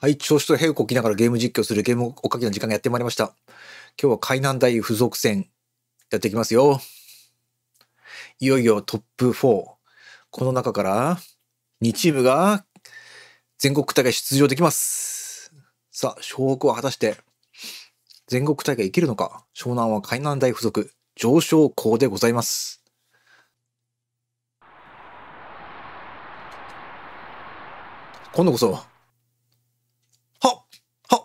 はい、調子と平をこきながらゲーム実況するゲームおかきの時間がやってまいりました。今日は海南大付属戦やっていきますよ。いよいよトップ4。この中から2チームが全国大会出場できます。さあ、湘北は果たして全国大会いけるのか？湘南は海南大附属上昇校でございます。今度こそはっはっ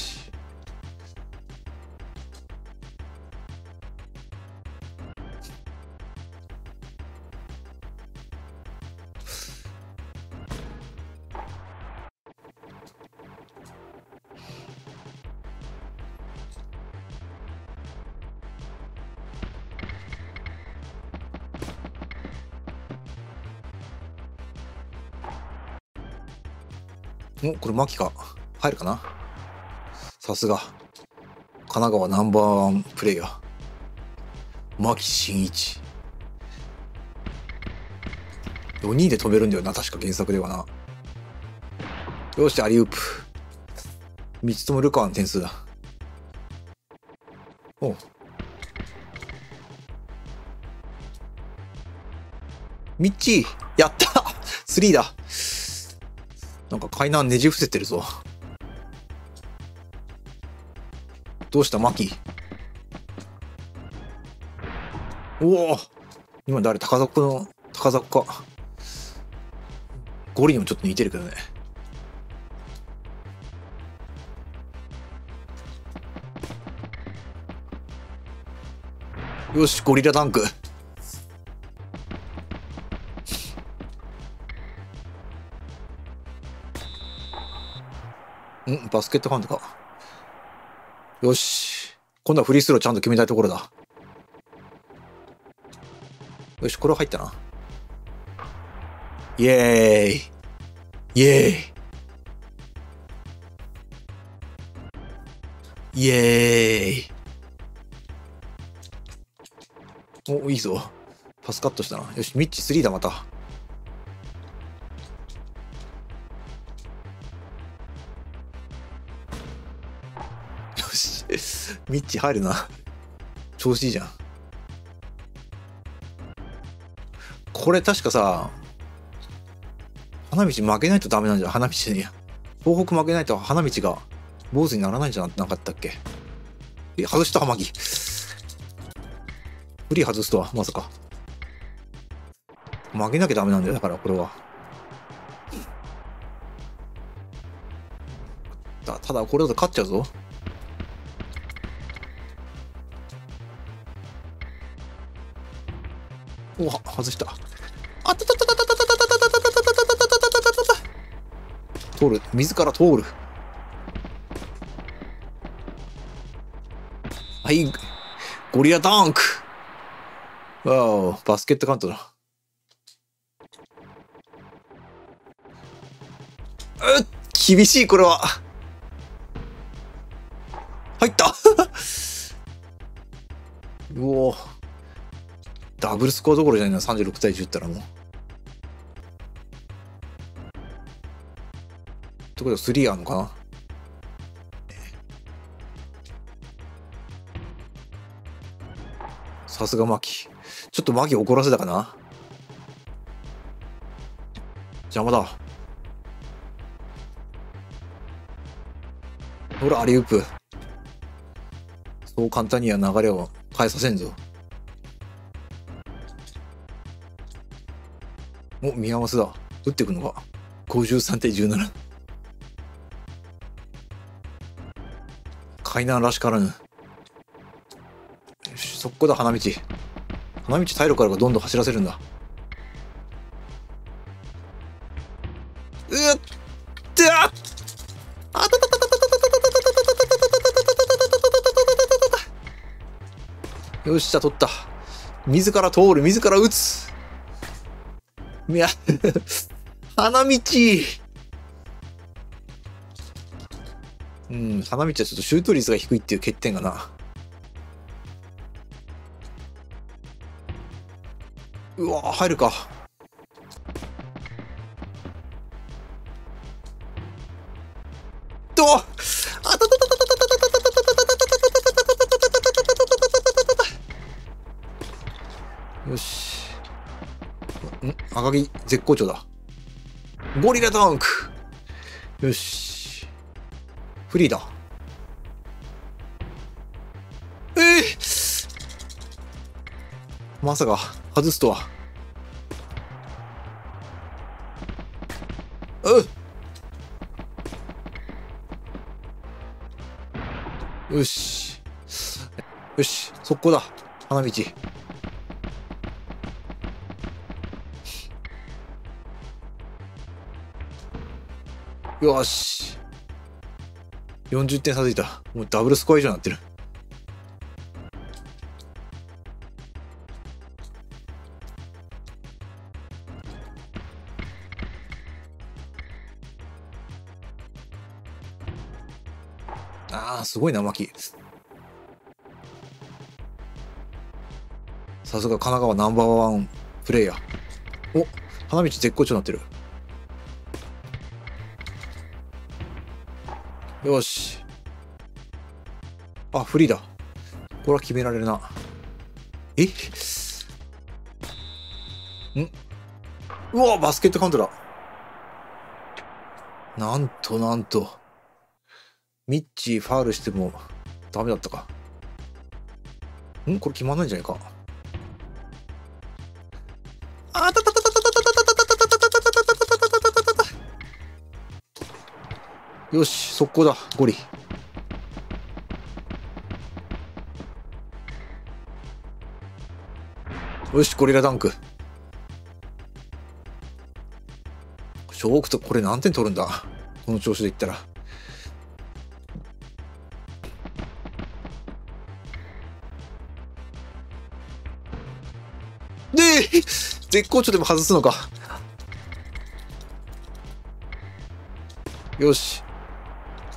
おこれ牧か。入るかな？さすが。神奈川ナンバーワンプレイヤー。牧真一。4人で飛べるんだよな確か原作ではな。よしアリウープ。三つともルカワの点数だ。おう。ミッチーやった！スリーだ。なんか海南ねじ伏せてるぞ。どうしたマキ？おお！今誰高崎の高崎か。ゴリにもちょっと似てるけどね。よしゴリラダンク。んバスケットカウントかよし。今度はフリースローちゃんと決めたいところだ。よし、これは入ったな。イエーイイエーイイエーイお、いいぞ。パスカットしたな。よし、ミッチ3だ、また。ミッチ入るな。調子いいじゃん。これ確かさ、花道負けないとダメなんじゃん。花道じゃねえや。東北負けないと花道が坊主にならないんじゃなかったっけ？え、外した浜木。フリー外すとは、まさか。負けなきゃダメなんだよ、だから、これは。ただ、これだと勝っちゃうぞ。おわ外した。あたたたたたたたたたたたたたたたたたたた通る自ら通るはいゴリラダンクわおバスケットカウントだうっ厳しいこれは入ったうおダブルスコアどころじゃないな、36対10ったらもう。ってことは3あるのかな？さすがマキ。ちょっとマキ怒らせたかな？邪魔だ。ほら、アリウープ。そう簡単には流れを変えさせんぞ。お、見合わせだ。打っていくのか？53対17。海南らしからぬ。よし、こだ、花道。花道体力からどんどん走らせるんだ。うっってあったたたたたたたたし、じゃ取った。自ら通る、自ら打つ。いや、花道うん、花道はちょっとシュート率が低いっていう欠点がな。うわ入るか。赤木絶好調だ。ゴリラダンクよし。フリーだ。ええまさか、外すとは。うよし。よし、速攻だ。花道。よし。40点差ついた。もうダブルスコア以上になってる。ああ、すごいな、牧。さすが神奈川ナンバーワンプレイヤー。お、花道絶好調になってる。よし。あ、フリーだ。これは決められるな。え？ん？うわ、バスケットカウントだ。なんとなんと。ミッチーファールしてもダメだったか。ん？これ決まんないんじゃないか。よし、速攻だ、ゴリ。よし、ゴリラダンク。小北とこれ何点取るんだ？この調子でいったら。で、絶好調でも外すのか。よし。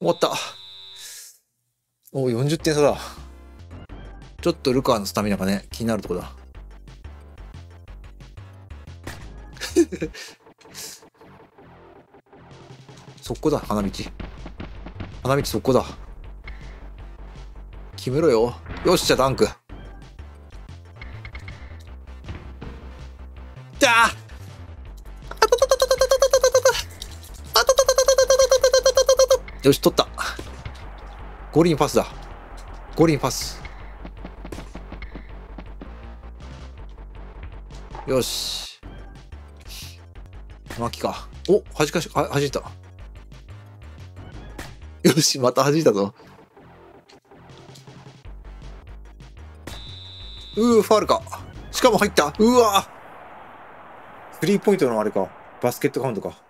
終わった。おお、40点差だ。ちょっとルカーのスタミナがね、気になるとこだ。そこだ、花道。花道そこだ。決めろよ。よっしゃ、ダンク。よし、取った。ゴリにパスだ。ゴリにパス。よし。巻きか。お、弾かし、は、弾いた。よし、また弾いたぞ。うー、ファールか。しかも入った。うわスリーポイントのあれか。バスケットカウントか。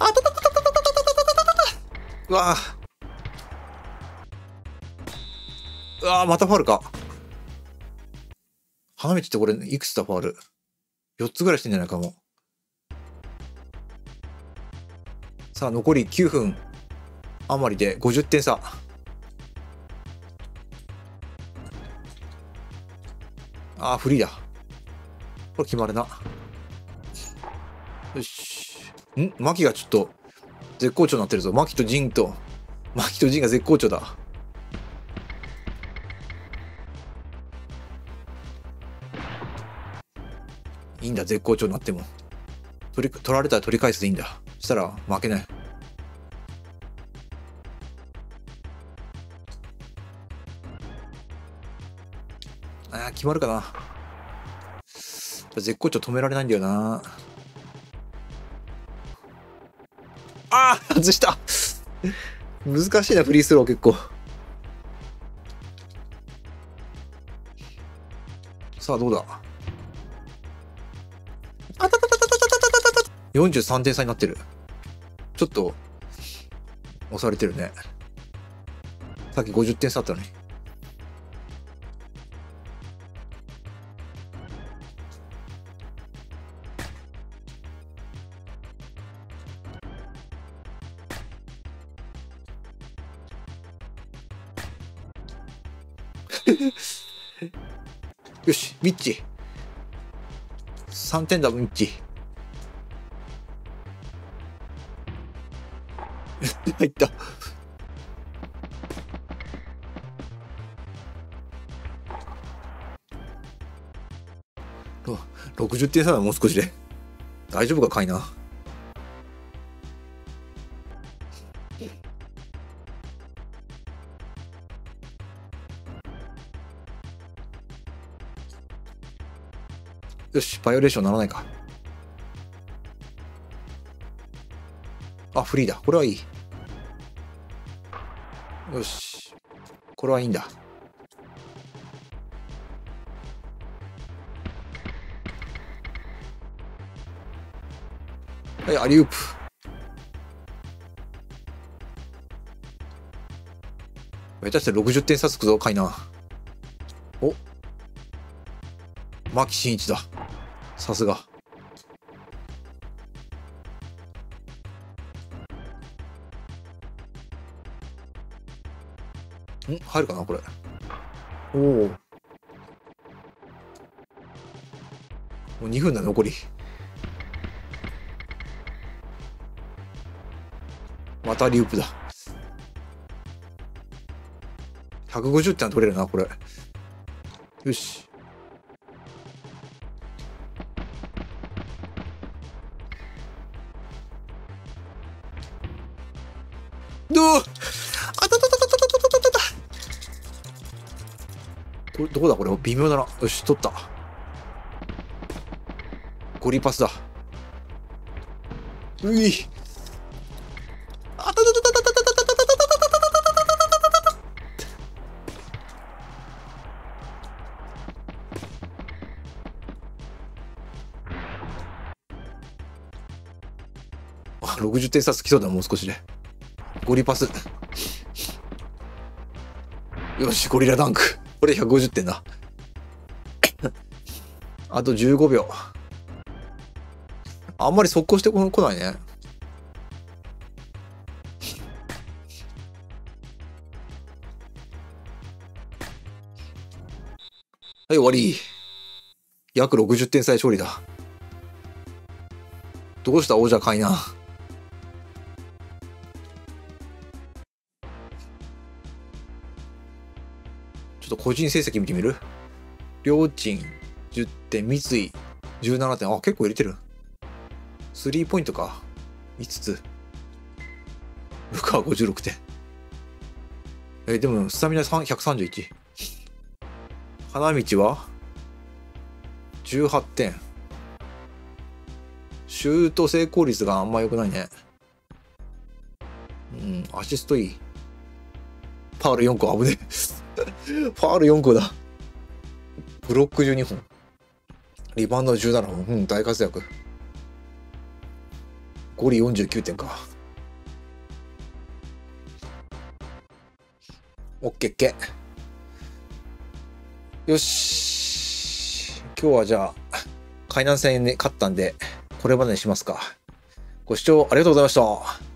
あたたたたたたたたたたたたたたあたたたたたたたたたたうわ。うわ、またファールか。花道ってこれ、いくつだファール ?4 つぐらいしてんじゃないかも。さあ、残り9分余りで50点差。あー、フリーだ。これ決まるな。ん？マキがちょっと絶好調になってるぞ。マキとジンと、マキとジンが絶好調だ。いいんだ、絶好調になっても。取り、取られたら取り返すでいいんだ。したら負けない。あー決まるかな。絶好調止められないんだよな。ああ外した難しいな、フリースロー結構。さあ、どうだ？あたたたたたたたたたた43点差になってる。ちょっと、押されてるね。さっき50点差あったのに。よし、ミッチ。3点だ、ミッチ。入った。60点差だ、もう少しで。大丈夫か、かいな。よし、バイオレーションならないか。あ、フリーだ。これはいい。よし。これはいいんだ。はい、アリウープ。下手して60点差つくぞ、かいな。お牧真一だ。さすが。ん？入るかなこれ。おお。もう2分だ、残り。またリュープだ。150点は取れるな、これ。よし。どどこだ？これ微妙だな。よし、取った。ゴリパスだ。うい。あたたたたたたたたたたたたたたたたたたあ、60点差つきそうだ、もう少しで。ゴリパス。よし、ゴリラダンク。これ150点だ。あと15秒。あんまり速攻してこ来ないね。はい、終わり。約60点差で勝利だ。どうした？王者かいな。ちょっと個人成績見てみる？両鎮10点、三井17点。あ、結構入れてる。スリーポイントか。5つ。ルカは56点。え、でも、スタミナ131。花道は？18点。シュート成功率があんま良くないね。うん、アシストいい。パール4個危ねえ。パール4個だ。ブロック12本。リバウンド17本。うん、大活躍。ゴリ49点か。オッケーっけ。よし。今日はじゃあ、海南戦に勝ったんで、これまでにしますか。ご視聴ありがとうございました。